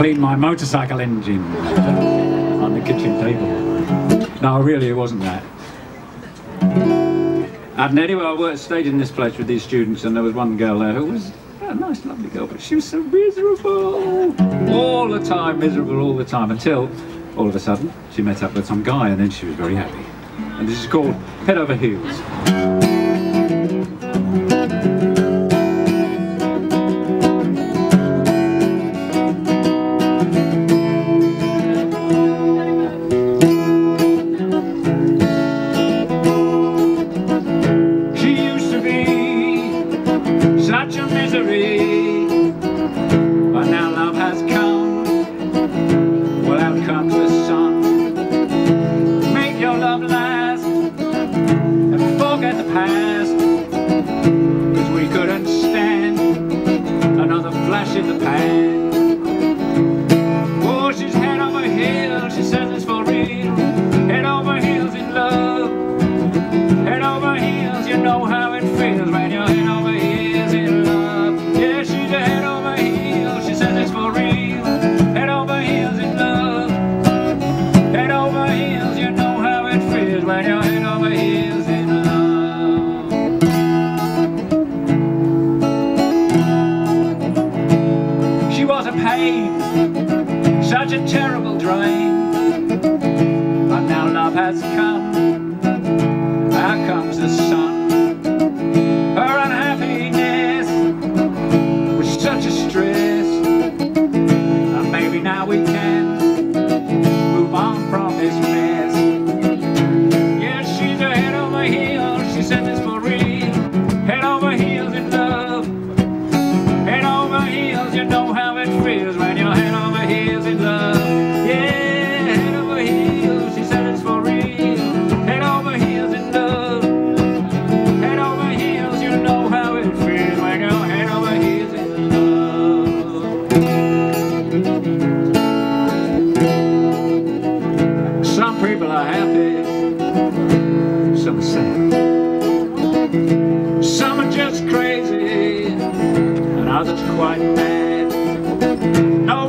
clean my motorcycle engine on the kitchen table. No, really, it wasn't that. And anyway, I worked, stayed in this place with these students, and there was one girl there who was a nice, lovely girl, but she was so miserable. All the time, miserable all the time, until all of a sudden she met up with some guy, and then she was very happy. And this is called Head Over Heels. Heels. She says it's for real. Head over heels in love. Head over heels, you know how it feels when you're head over heels in love. Yeah, she's a head over heels, she says it's for real. Head over heels in love. Head over heels, you know how it feels when you're head over heels in love. She was a pain, drain. But now love has come. Out comes the sun. Her unhappiness was such a stress. And maybe now we can move on from this mess. Yes, she's a head over heels. She said this for real. Head over heels in love. Head over heels, you know how it feels when you're head over some are sad. Some are just crazy, and others quite mad. No